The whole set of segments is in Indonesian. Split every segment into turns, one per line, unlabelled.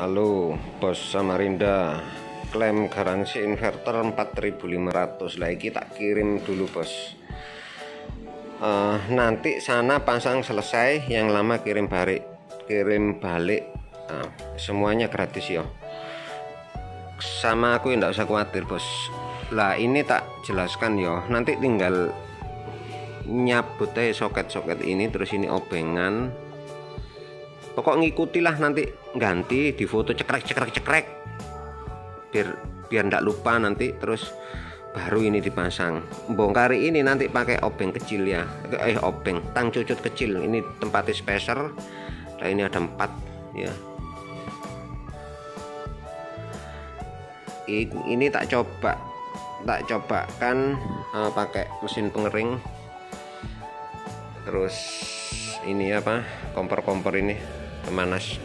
Halo bos Samarinda. Klaim garansi inverter 4500 lagi tak kirim dulu bos. Uh, nanti sana pasang selesai yang lama kirim balik kirim balik. Uh, semuanya gratis ya sama aku tidak usah khawatir bos. Lah ini tak jelaskan ya nanti tinggal nyabut aja soket-soket ini terus ini obengan pokok ngikutilah nanti ganti di foto cekrek cekrek cekrek. Biar biar ndak lupa nanti terus baru ini dipasang. Bongkar ini nanti pakai obeng kecil ya. Eh obeng tang cucut kecil. Ini tempatnya spacer. Nah ini ada empat ya. Ini tak coba tak coba kan uh, pakai mesin pengering. Terus ini apa kompor-kompor ini pemanas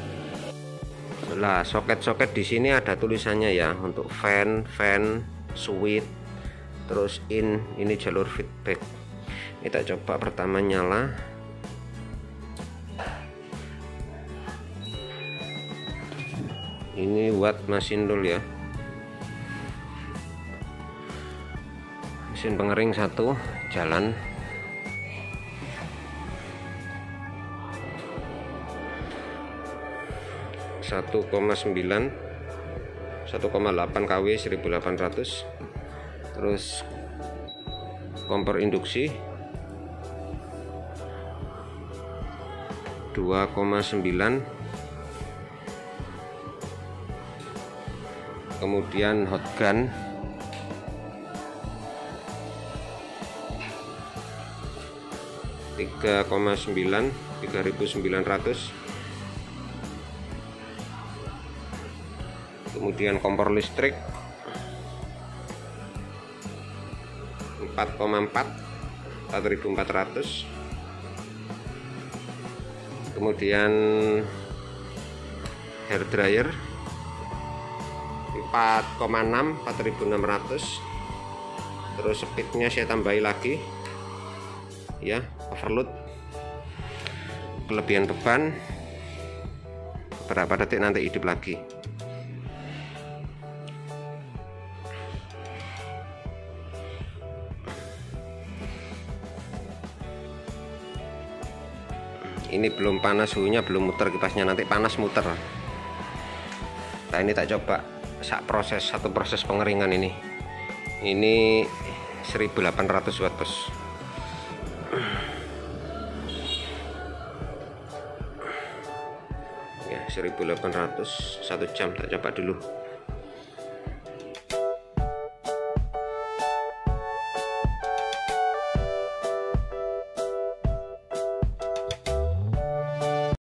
lah soket-soket di sini ada tulisannya ya untuk fan fan switch terus in ini jalur feedback. Kita coba pertama nyala. Ini buat mesin dulu ya. Mesin pengering satu jalan 1,9 1,8 kW 1800 terus kompor induksi 2,9 kemudian hot gun tiga koma sembilan tiga ribu sembilan ratus kemudian kompor listrik. 4,4 4400 kemudian hair dryer 4,6 4600 terus speednya saya tambahi lagi. Ya overload. Kelebihan beban. Berapa detik nanti hidup lagi ini belum panas suhunya belum muter kipasnya nanti panas muter. Nah ini tak coba. Sak proses satu proses pengeringan ini. Ini 1800 watt bos. Ya 1800 satu jam tak coba dulu